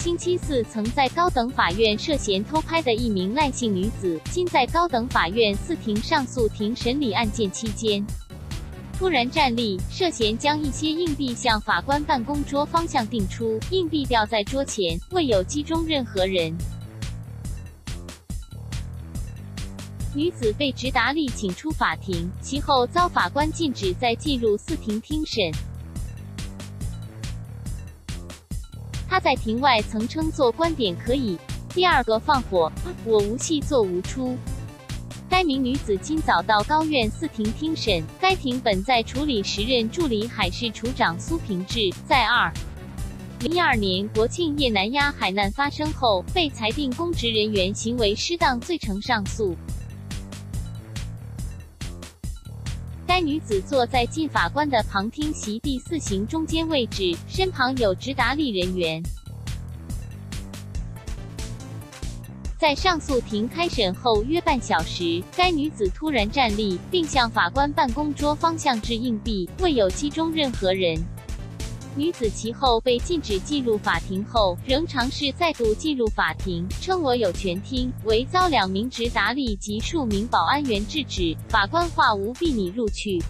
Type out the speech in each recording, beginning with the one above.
星期四曾在高等法院涉嫌偷拍的一名赖姓女子，今在高等法院四庭上诉庭审理案件期间，突然站立，涉嫌将一些硬币向法官办公桌方向递出，硬币掉在桌前，未有击中任何人。女子被直达力请出法庭，其后遭法官禁止再进入四庭听审。她在庭外曾称作观点可以。第二个放火，我无戏做无出。该名女子今早到高院四庭听审，该庭本在处理时任助理海事处长苏平志在二零一二年国庆夜南丫海难发生后，被裁定公职人员行为失当罪成上诉。该女子坐在进法官的旁听席第四行中间位置，身旁有直达利人员。在上诉庭开审后约半小时，该女子突然站立，并向法官办公桌方向掷硬币，未有击中任何人。女子其后被禁止进入法庭后，仍尝试再度进入法庭，称我有权听，为遭两名直达力及数名保安员制止。法官话无逼你入去。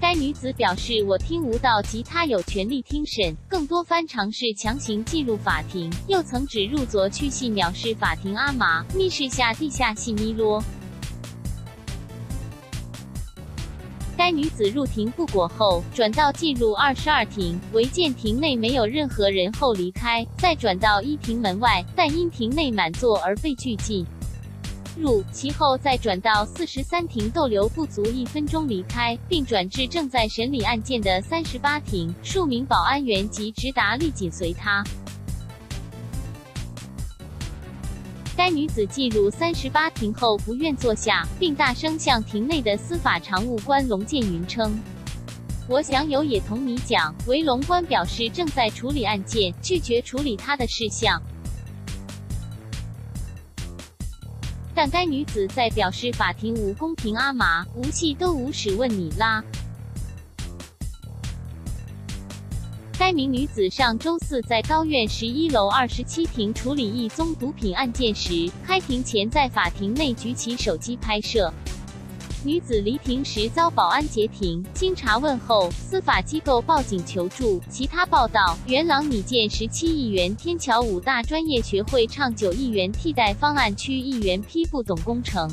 该女子表示我听无到及她有权利听审，更多番尝试强行进入法庭，又曾指入左去戏藐视法庭阿麻，密室下地下系咪啰。该女子入庭不果后，转到进入二十二庭，唯见庭内没有任何人后离开，再转到一庭门外，但因庭内满座而被拒进入，其后再转到四十三庭逗留不足一分钟离开，并转至正在审理案件的三十八庭，数名保安员及直达力紧随他。该女子进入三十八庭后不愿坐下，并大声向庭内的司法常务官龙建云称：“我想有也同你讲。”为龙官表示正在处理案件，拒绝处理他的事项。但该女子在表示法庭无公平，阿麻无戏都无使问你啦。该名女子上周四在高院十一楼二十七庭处理一宗毒品案件时，开庭前在法庭内举起手机拍摄。女子离庭时遭保安截停，经查问后，司法机构报警求助。其他报道：元朗拟建十七亿元天桥五大专业学会唱九亿元替代方案，区议员批不懂工程。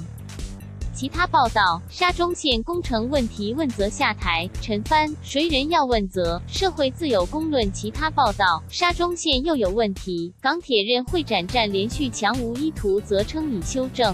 其他报道：沙中线工程问题问责下台，陈帆，谁人要问责？社会自有公论。其他报道：沙中线又有问题，港铁任会展站连续强无一图，则称已修正。